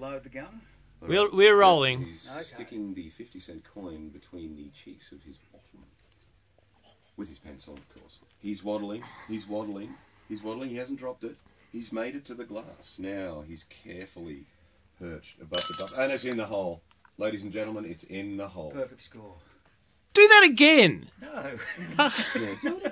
load the gun. We're, we're rolling. He's Okay. sticking the 50 cent coin between the cheeks of his bottom. With his pants on, of course. He's waddling, he's waddling, he's waddling, he hasn't dropped it. He's made it to the glass. Now he's carefully perched above the top. And it's in the hole. Ladies and gentlemen, it's in the hole. Perfect score. Do that again. No. Yeah.